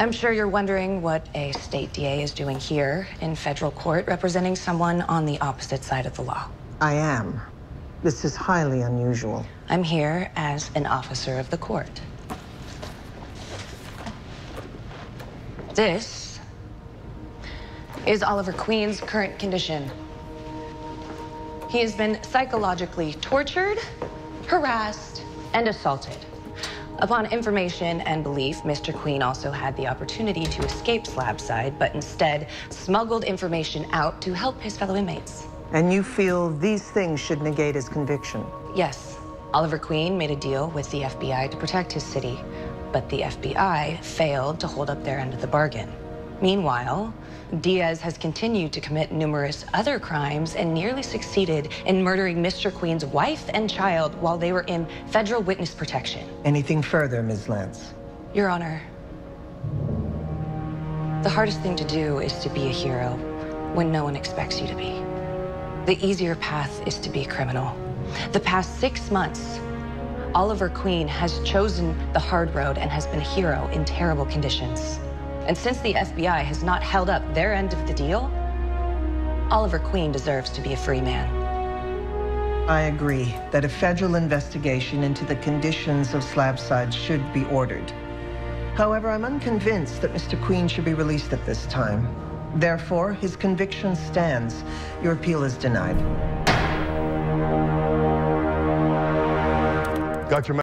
I'm sure you're wondering what a state DA is doing here in federal court representing someone on the opposite side of the law. I am. This is highly unusual. I'm here as an officer of the court. This is Oliver Queen's current condition. He has been psychologically tortured, harassed, and assaulted. Upon information and belief, Mr. Queen also had the opportunity to escape Slabside, but instead smuggled information out to help his fellow inmates. And you feel these things should negate his conviction? Yes. Oliver Queen made a deal with the FBI to protect his city, but the FBI failed to hold up their end of the bargain. Meanwhile, Diaz has continued to commit numerous other crimes and nearly succeeded in murdering Mr. Queen's wife and child while they were in federal witness protection. Anything further, Ms. Lance? Your Honor, the hardest thing to do is to be a hero when no one expects you to be. The easier path is to be a criminal. The past six months, Oliver Queen has chosen the hard road and has been a hero in terrible conditions. And since the FBI has not held up their end of the deal, Oliver Queen deserves to be a free man. I agree that a federal investigation into the conditions of Slabside should be ordered. However, I'm unconvinced that Mr. Queen should be released at this time. Therefore, his conviction stands. Your appeal is denied. Dr.